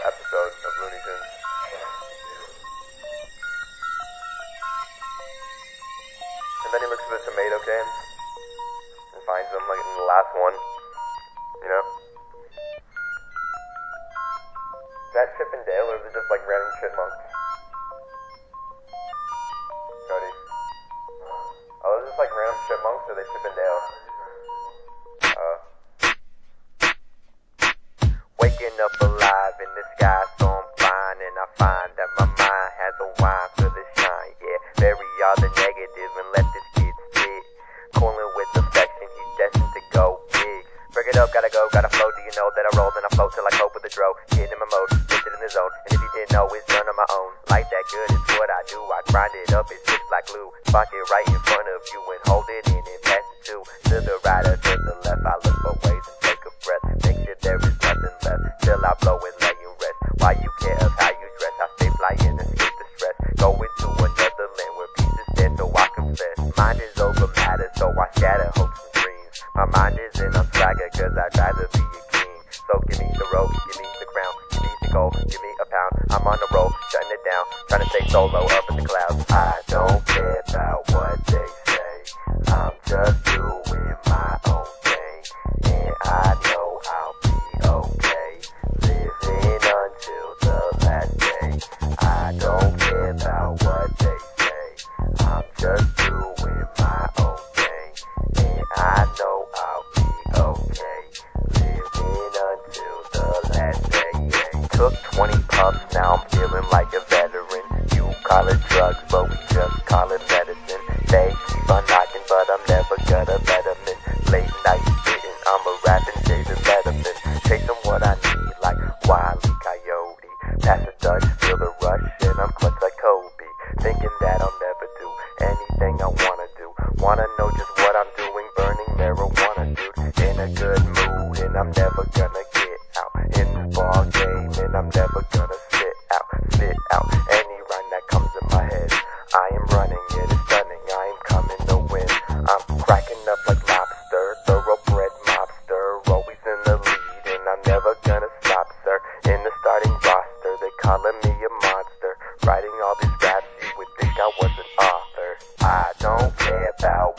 episode of Looney Tunes. And then he looks at the tomato cans and finds them like in the last one. You know? Is that Chip and Dale or is it just like random chipmunks? Cody. Oh, is this like random chipmunks or they Chip and Dale? Uh. Waking up gotta go, gotta flow. Do you know that I roll and I float till I cope with the dro? Kid in my mode, lifted in the zone. And if you didn't know, it's none of my own. Life that good is what I do. I grind it up, it sticks like glue. Spot it right in front of you and hold it in and pass it to to the right or to the left. I look for ways and take a breath. Make sure there is nothing left till I blow and let you rest. Why you care of how you dress? I stay flying, escape the stress. Go into another land where peace is dead, so I confess. Mind is over matter, so I scatter hopes and. My mind is in a swagger, cause I'd rather be a king. So give me the rope, give me the crown, give me the gold, give me a pound. I'm on the road, shutting it down, trying to stay solo up in the clouds. 20 now I'm feeling like a veteran. You call it drugs, but we just call it medicine. They keep on knocking, but I'm never gonna let 'em in. Late night spitting, I'm a rapping David Letterman. Chasing what I need like Wile E. Coyote. Pass the Dutch, feel the rush, and I'm clutch like Kobe. Thinking that I'll never do anything I wanna do. Wanna know just what I'm doing, burning marijuana, dude. In a good mood, and I'm never gonna I am running, it is stunning, I am coming to win. I'm cracking up like lobster, thoroughbred mobster, always in the lead, and I'm never gonna stop, sir. In the starting roster, they calling me a monster. Writing all these raps, you would think I was an author. I don't care about